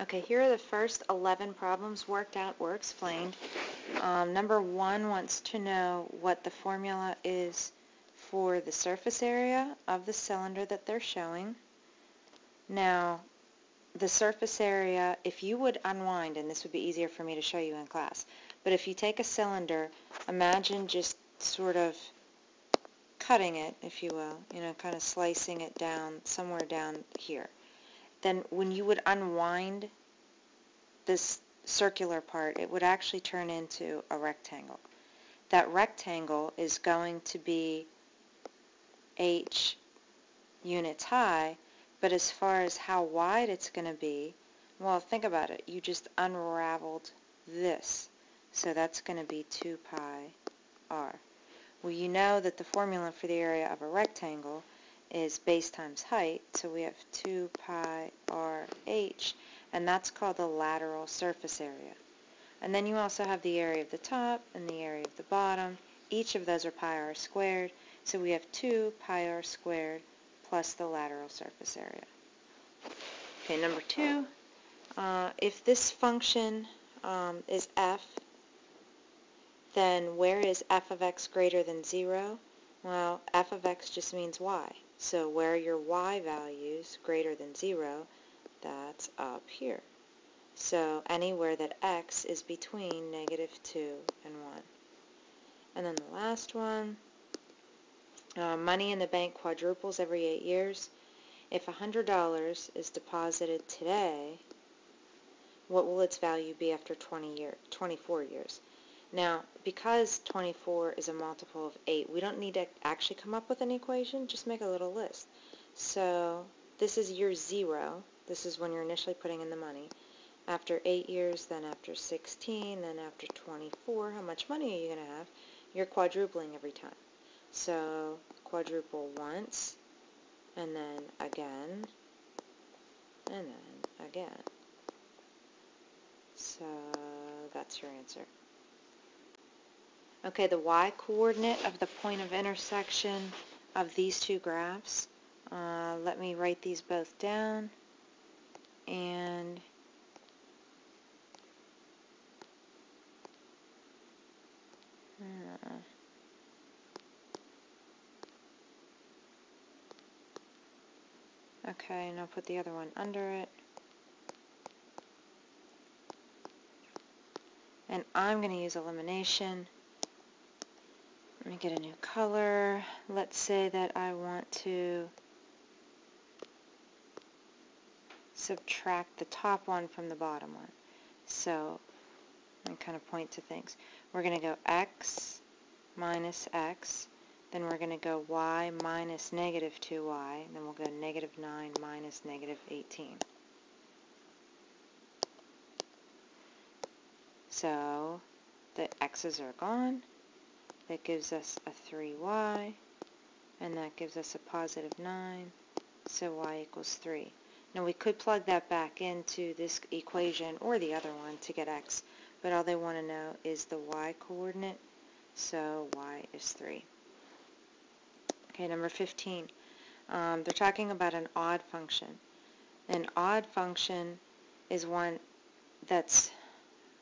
Okay, here are the first 11 problems worked out or explained. Um, number one wants to know what the formula is for the surface area of the cylinder that they're showing. Now, the surface area, if you would unwind, and this would be easier for me to show you in class, but if you take a cylinder, imagine just sort of cutting it, if you will, you know, kind of slicing it down somewhere down here then when you would unwind this circular part, it would actually turn into a rectangle. That rectangle is going to be h units high, but as far as how wide it's going to be, well, think about it. You just unraveled this. So that's going to be 2 pi r. Well, you know that the formula for the area of a rectangle is base times height, so we have 2 pi r h, and that's called the lateral surface area. And then you also have the area of the top and the area of the bottom. Each of those are pi r squared, so we have 2 pi r squared plus the lateral surface area. Okay, number two, uh, if this function um, is f, then where is f of x greater than 0? Well, f of x just means y. So where your y values greater than 0, that's up here. So anywhere that x is between negative 2 and 1. And then the last one, uh, money in the bank quadruples every 8 years. If $100 is deposited today, what will its value be after 20 year, 24 years? Now, because 24 is a multiple of 8, we don't need to actually come up with an equation, just make a little list. So this is year 0. This is when you're initially putting in the money. After 8 years, then after 16, then after 24, how much money are you going to have? You're quadrupling every time. So quadruple once, and then again, and then again. So that's your answer. Okay, the y-coordinate of the point of intersection of these two graphs. Uh, let me write these both down. And uh, Okay, and I'll put the other one under it. And I'm going to use elimination. Let me get a new color. Let's say that I want to subtract the top one from the bottom one. So I kind of point to things. We're going to go x minus x, then we're going to go y minus negative 2y, then we'll go negative 9 minus negative 18. So the x's are gone. That gives us a 3y, and that gives us a positive 9, so y equals 3. Now we could plug that back into this equation or the other one to get x, but all they want to know is the y coordinate, so y is 3. Okay, number 15. Um, they're talking about an odd function. An odd function is one that's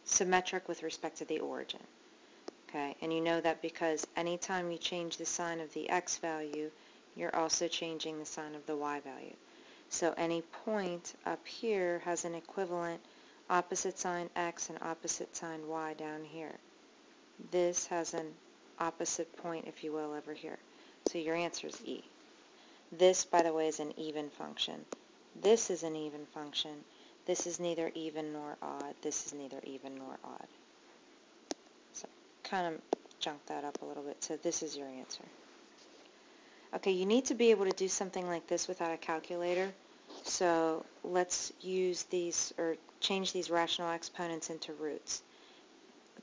symmetric with respect to the origin. Okay, and you know that because anytime you change the sign of the x value, you're also changing the sign of the y value. So any point up here has an equivalent opposite sign x and opposite sign y down here. This has an opposite point, if you will, over here. So your answer is E. This, by the way, is an even function. This is an even function. This is neither even nor odd. This is neither even nor odd kind of junk that up a little bit. So this is your answer. Okay, you need to be able to do something like this without a calculator. So let's use these, or change these rational exponents into roots.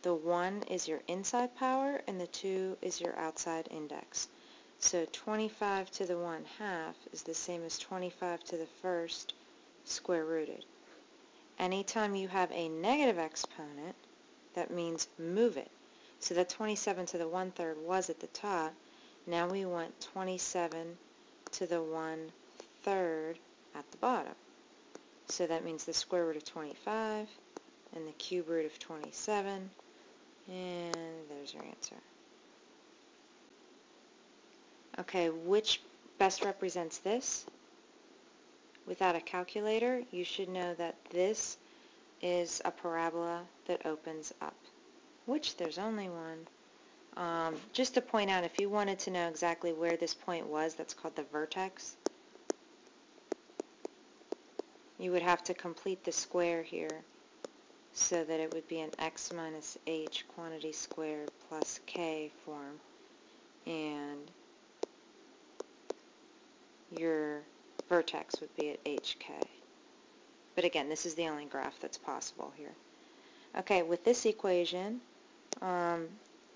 The 1 is your inside power, and the 2 is your outside index. So 25 to the 1 half is the same as 25 to the first square rooted. Anytime you have a negative exponent, that means move it. So that 27 to the 1 third was at the top. Now we want 27 to the 1 third at the bottom. So that means the square root of 25 and the cube root of 27. And there's your answer. Okay, which best represents this? Without a calculator, you should know that this is a parabola that opens up, which there's only one. Um, just to point out, if you wanted to know exactly where this point was, that's called the vertex, you would have to complete the square here so that it would be an x minus h quantity squared plus k form. And your vertex would be at hk. But again, this is the only graph that's possible here. Okay, with this equation, um,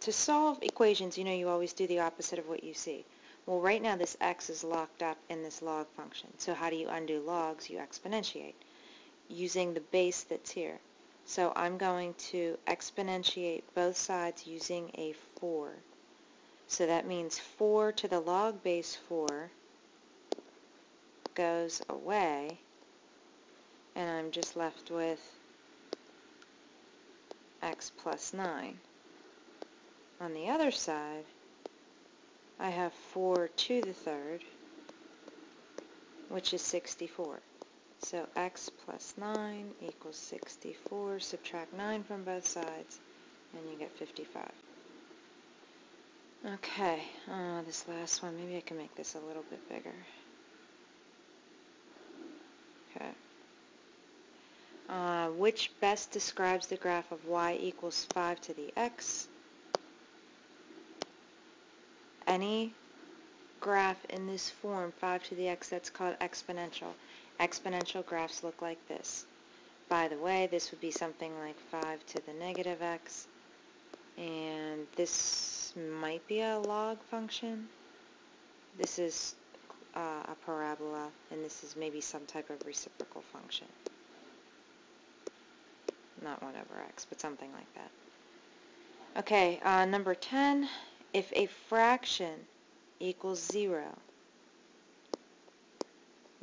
to solve equations, you know you always do the opposite of what you see. Well, right now this x is locked up in this log function. So how do you undo logs? You exponentiate using the base that's here. So I'm going to exponentiate both sides using a 4. So that means 4 to the log base 4 goes away, and I'm just left with x plus 9. On the other side, I have 4 to the third, which is 64. So x plus 9 equals 64. Subtract 9 from both sides, and you get 55. Okay, uh, this last one, maybe I can make this a little bit bigger. Okay. Uh, which best describes the graph of y equals 5 to the x? Any graph in this form, 5 to the x, that's called exponential. Exponential graphs look like this. By the way, this would be something like 5 to the negative x, and this might be a log function. This is uh, a parabola, and this is maybe some type of reciprocal function. Not 1 over x, but something like that. Okay, uh, number 10, if a fraction equals 0,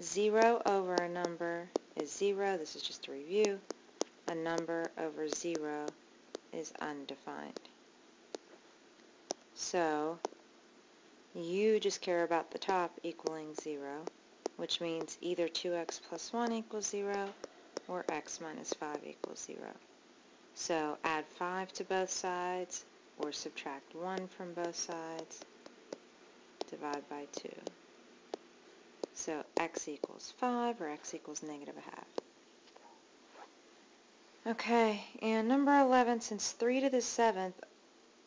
0 over a number is 0, this is just a review, a number over 0 is undefined. So, you just care about the top equaling 0, which means either 2x plus 1 equals 0 or x minus 5 equals 0. So add 5 to both sides or subtract 1 from both sides, divide by 2. So x equals 5 or x equals negative a half. Okay, and number 11, since 3 to the 7th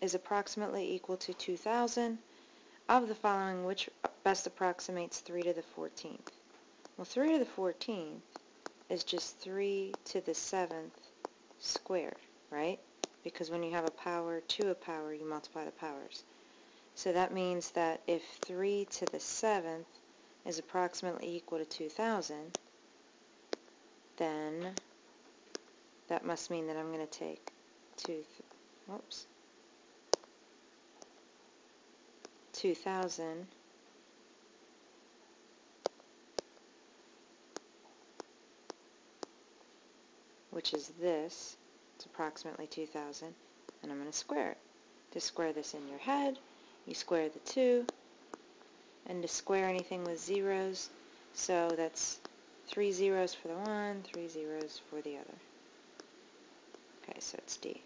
is approximately equal to 2,000, of the following, which best approximates 3 to the 14th? Well, 3 to the 14th is just 3 to the 7th squared, right? Because when you have a power to a power, you multiply the powers. So that means that if 3 to the 7th is approximately equal to 2,000, then that must mean that I'm going to take 2, whoops, 2000 which is this, it's approximately 2000, and I'm going to square it. To square this in your head, you square the 2, and to square anything with zeros, so that's three zeros for the one, three zeros for the other. Okay, so it's D.